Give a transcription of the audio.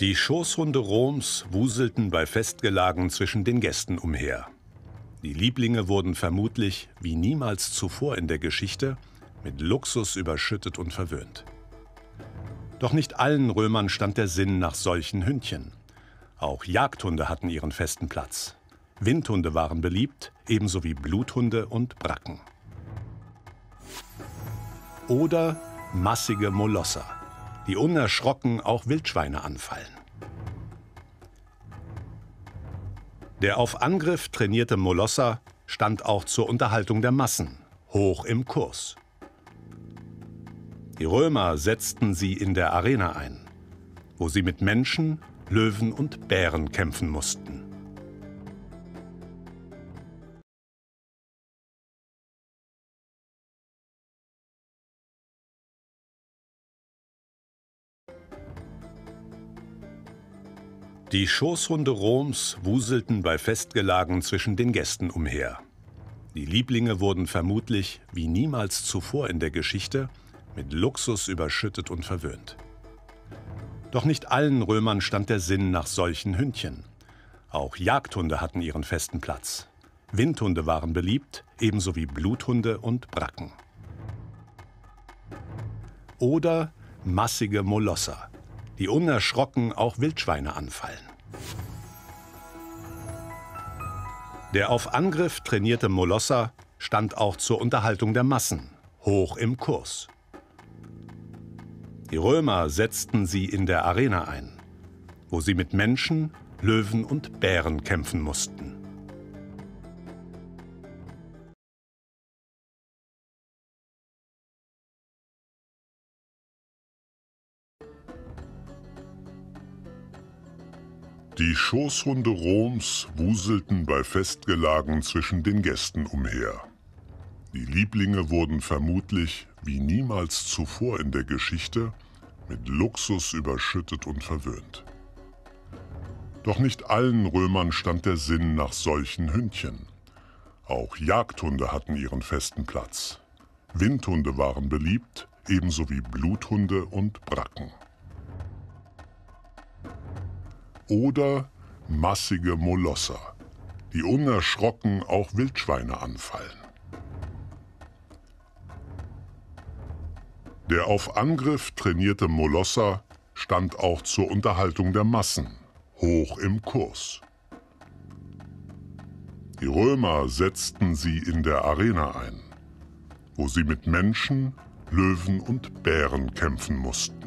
Die Schoßhunde Roms wuselten bei Festgelagen zwischen den Gästen umher. Die Lieblinge wurden vermutlich, wie niemals zuvor in der Geschichte, mit Luxus überschüttet und verwöhnt. Doch nicht allen Römern stand der Sinn nach solchen Hündchen. Auch Jagdhunde hatten ihren festen Platz. Windhunde waren beliebt, ebenso wie Bluthunde und Bracken. Oder massige Molosser die unerschrocken auch Wildschweine anfallen. Der auf Angriff trainierte Molosser stand auch zur Unterhaltung der Massen hoch im Kurs. Die Römer setzten sie in der Arena ein, wo sie mit Menschen, Löwen und Bären kämpfen mussten. Die Schoßhunde Roms wuselten bei Festgelagen zwischen den Gästen umher. Die Lieblinge wurden vermutlich, wie niemals zuvor in der Geschichte, mit Luxus überschüttet und verwöhnt. Doch nicht allen Römern stand der Sinn nach solchen Hündchen. Auch Jagdhunde hatten ihren festen Platz. Windhunde waren beliebt, ebenso wie Bluthunde und Bracken. Oder massige Molosser, die unerschrocken auch Wildschweine anfallen. Der auf Angriff trainierte Molosser stand auch zur Unterhaltung der Massen hoch im Kurs. Die Römer setzten sie in der Arena ein, wo sie mit Menschen, Löwen und Bären kämpfen mussten. Die Schoßhunde Roms wuselten bei Festgelagen zwischen den Gästen umher. Die Lieblinge wurden vermutlich, wie niemals zuvor in der Geschichte, mit Luxus überschüttet und verwöhnt. Doch nicht allen Römern stand der Sinn nach solchen Hündchen. Auch Jagdhunde hatten ihren festen Platz. Windhunde waren beliebt, ebenso wie Bluthunde und Bracken oder massige Molosser, die unerschrocken auch Wildschweine anfallen. Der auf Angriff trainierte Molosser stand auch zur Unterhaltung der Massen hoch im Kurs. Die Römer setzten sie in der Arena ein, wo sie mit Menschen, Löwen und Bären kämpfen mussten.